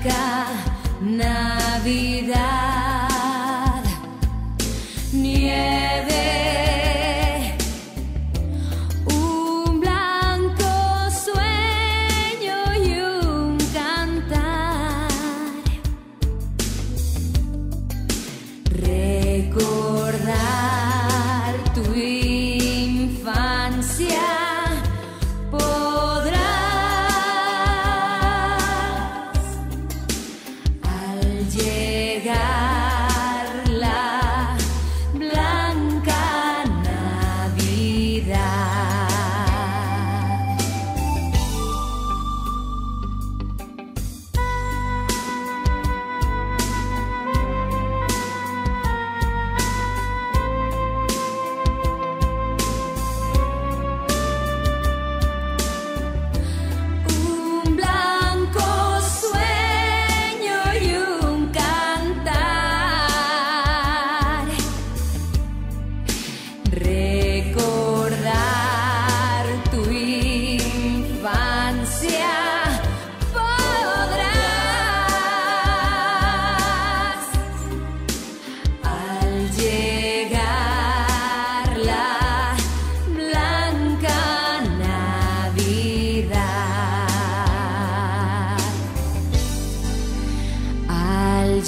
blanca Navidad. Llegar la blanca Navidad. Al.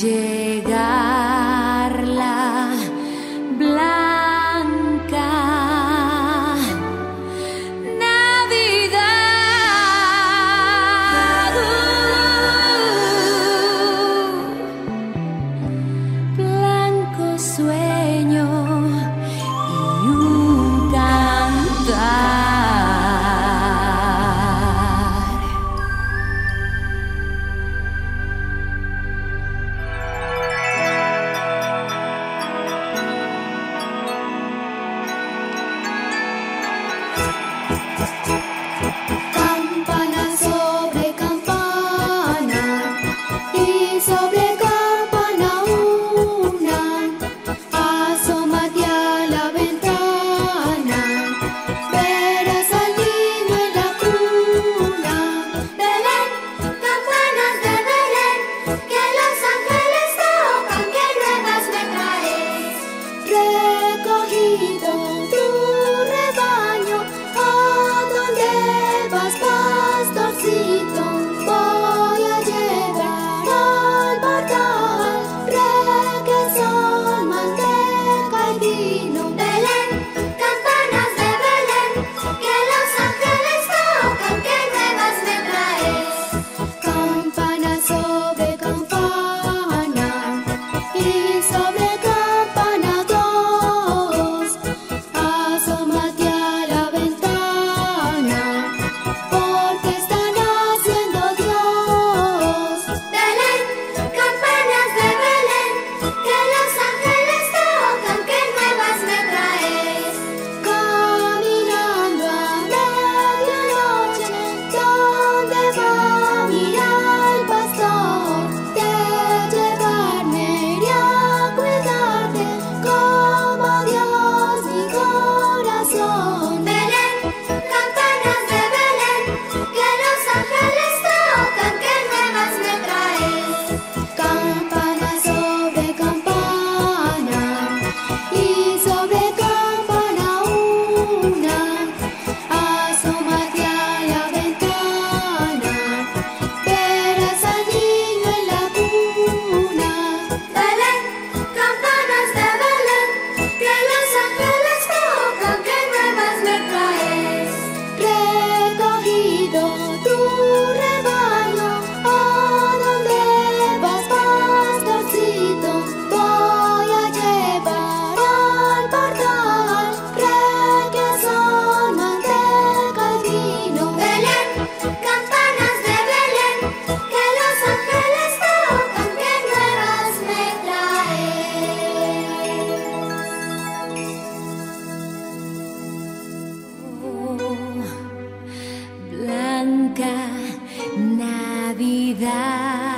Santa blanca Navidad.